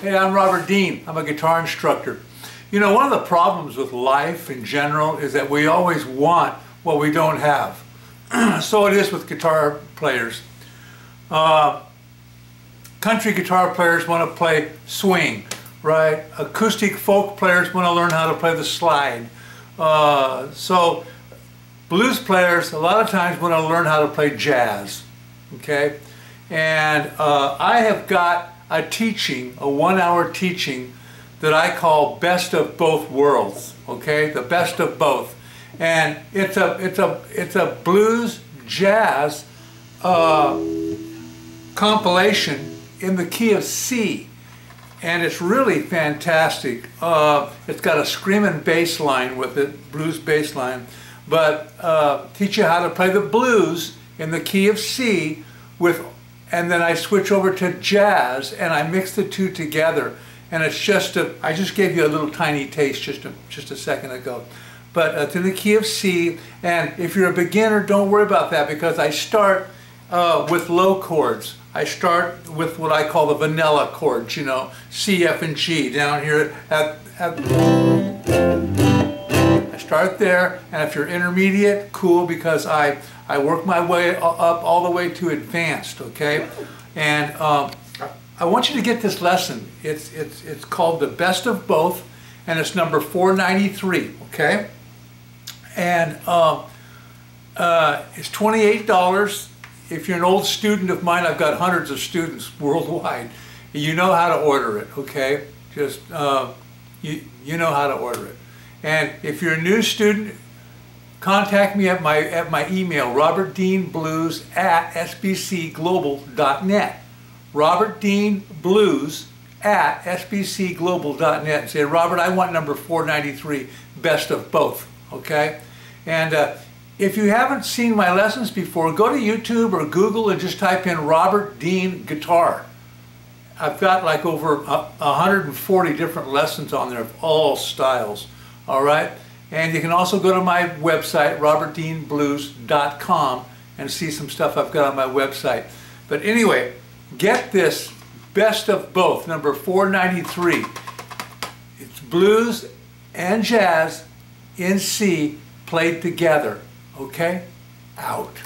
Hey, I'm Robert Dean. I'm a guitar instructor. You know, one of the problems with life in general is that we always want what we don't have. so it is with guitar players. Uh, country guitar players want to play swing, right? Acoustic folk players want to learn how to play the slide. Uh, so blues players a lot of times want to learn how to play jazz, okay? And uh, I have got a teaching, a one hour teaching that I call best of both worlds, okay? The best of both. And it's a, it's a, it's a blues jazz uh, compilation in the key of C. And it's really fantastic. Uh, it's got a screaming bass line with it, blues bass line. But uh, teach you how to play the blues in the key of C with and then I switch over to jazz and I mix the two together. And it's just a I just gave you a little tiny taste just a, just a second ago. But it's in the key of C and if you're a beginner don't worry about that because I start uh, with low chords. I start with what I call the vanilla chords you know C F and G down here at, at I start there and if you're intermediate cool because I I work my way up all the way to advanced, okay? And um, I want you to get this lesson. It's, it's, it's called The Best of Both, and it's number 493, okay? And um, uh, it's $28. If you're an old student of mine, I've got hundreds of students worldwide. You know how to order it, okay? Just, uh, you, you know how to order it. And if you're a new student, contact me at my, at my email, robertdeanblues at sbcglobal.net. Robert Dean Blues at sbcglobal.net and say, Robert, I want number 493, best of both, okay? And uh, if you haven't seen my lessons before, go to YouTube or Google and just type in Robert Dean Guitar. I've got like over 140 different lessons on there of all styles, all right? And you can also go to my website, robertdeanblues.com, and see some stuff I've got on my website. But anyway, get this best of both, number 493. It's blues and jazz in C played together. Okay? Out.